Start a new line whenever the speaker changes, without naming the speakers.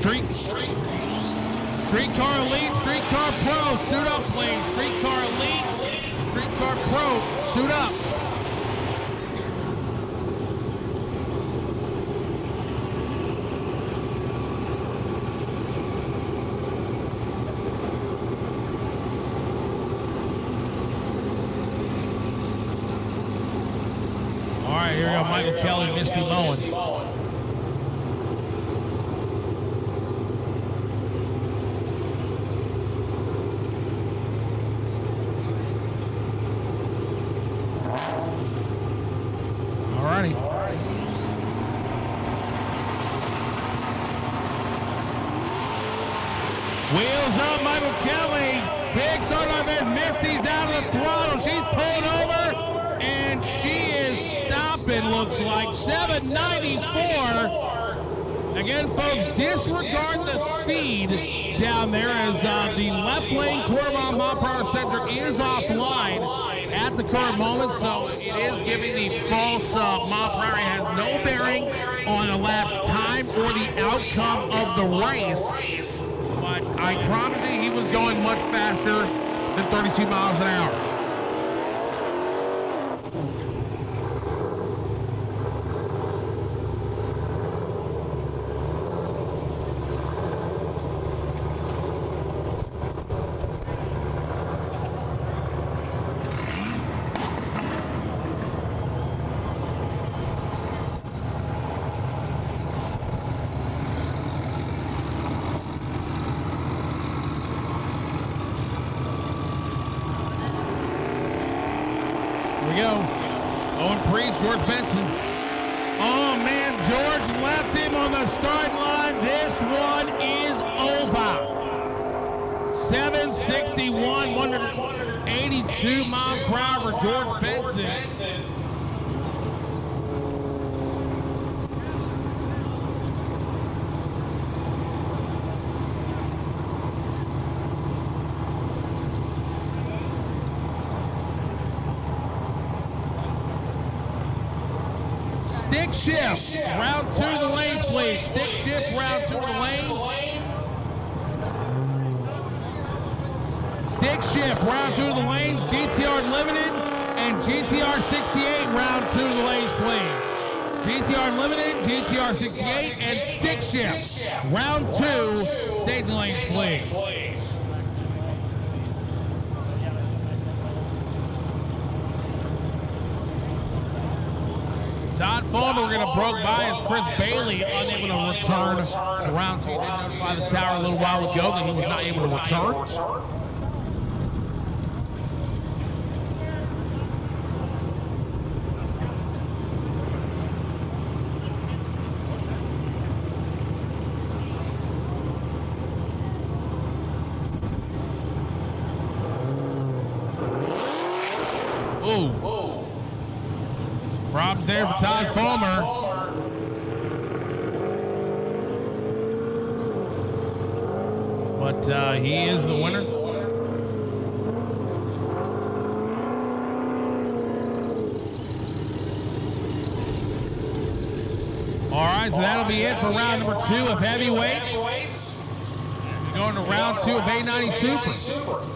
Street. street, Streetcar Elite, Streetcar Pro, suit up, please. Streetcar Elite, Streetcar Pro, suit up. All right, here we go. Michael Kelly, Misty Moen. Righty. Wheels up, Michael Kelly. Big start on there. Misty's out of the throttle. She's pulling over, and she is stopping, looks like. 794. Again, folks, disregard the speed down there as uh, the left lane quarter mile mile per hour sector is offline at the current moment, so it is giving the false uh, mile per has no bearing on elapsed time or the outcome of the race. But I promise you, he was going much faster than 32 miles an hour. We go. Owen Priest, George Benson. Oh man, George left him on the start line. This one is over. 761, 182 miles per hour for George Benson. Stick shift, round two of the lanes, please. Stick shift, round two of the lanes. Stick shift, round two of the lanes. GTR Limited and GTR 68, round two of the lanes, please. GTR Limited, GTR 68, and stick shift, round two, stage lanes, please. Todd Fulmer going to broke by as Chris Bailey unable to return to round two. Did notify the tower a little while ago that he was not able to return. Ooh. Problems there for Todd Fulmer. But uh, he is the winner. All right, so that'll be it for round number two of heavyweights. Going to round two of A90 Supra.